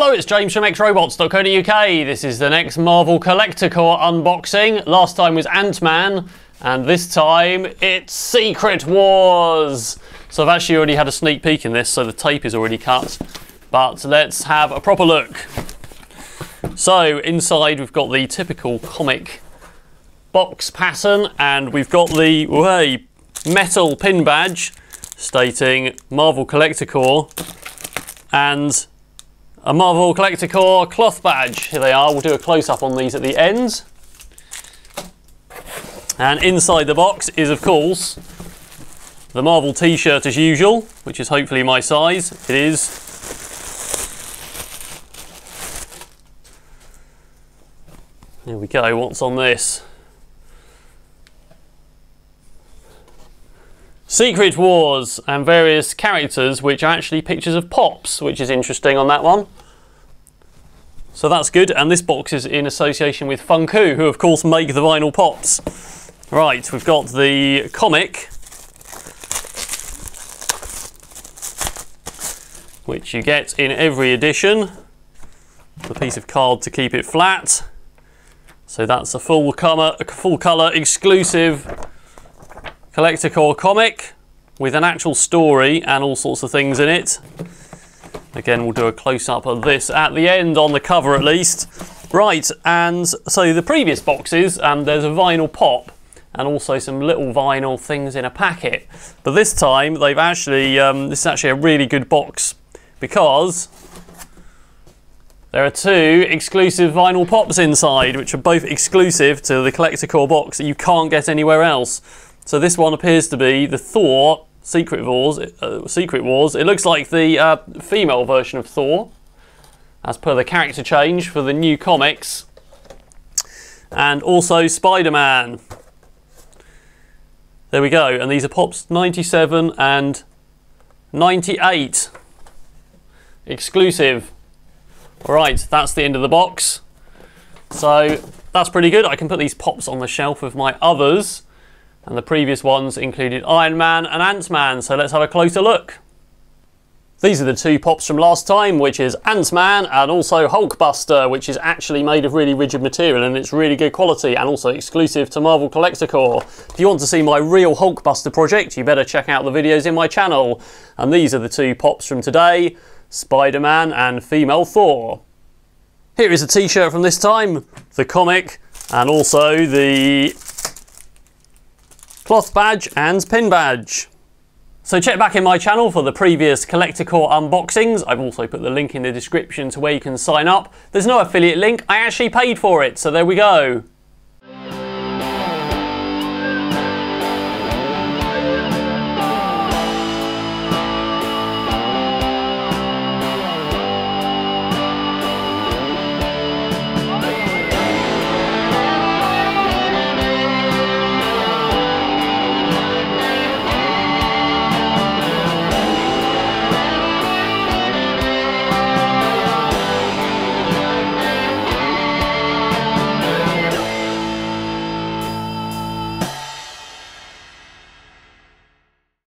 Hello, it's James from xrobots.co.uk. This is the next Marvel Collector Corps unboxing. Last time was Ant-Man, and this time it's Secret Wars. So I've actually already had a sneak peek in this, so the tape is already cut. But let's have a proper look. So inside we've got the typical comic box pattern, and we've got the way, metal pin badge stating Marvel Collector Corps, and a Marvel Collector Corps cloth badge. Here they are. We'll do a close-up on these at the end. And inside the box is, of course, the Marvel t-shirt as usual, which is hopefully my size. It is. There we go. What's on this? Secret Wars and various characters which are actually pictures of pops, which is interesting on that one. So that's good, and this box is in association with Funko, who of course make the vinyl pops. Right, we've got the comic, which you get in every edition. The piece of card to keep it flat. So that's a full full colour exclusive Collector Corps comic with an actual story and all sorts of things in it. Again, we'll do a close-up of this at the end, on the cover at least. Right, and so the previous boxes, um, there's a vinyl pop and also some little vinyl things in a packet. But this time, they've actually, um, this is actually a really good box because there are two exclusive vinyl pops inside, which are both exclusive to the Collector Corps box that you can't get anywhere else. So this one appears to be the Thor Secret Wars. Uh, Secret Wars. It looks like the uh, female version of Thor, as per the character change for the new comics. And also Spider-Man. There we go. And these are pops 97 and 98. Exclusive. Alright, that's the end of the box. So that's pretty good. I can put these pops on the shelf with my others and the previous ones included Iron Man and Ant-Man, so let's have a closer look. These are the two pops from last time, which is Ant-Man and also Hulkbuster, which is actually made of really rigid material and it's really good quality and also exclusive to Marvel Collector Corps. If you want to see my real Hulkbuster project, you better check out the videos in my channel. And these are the two pops from today, Spider-Man and Female Thor. Here is a t-shirt from this time, the comic, and also the cloth badge and pin badge. So check back in my channel for the previous Collector Corps unboxings. I've also put the link in the description to where you can sign up. There's no affiliate link, I actually paid for it, so there we go.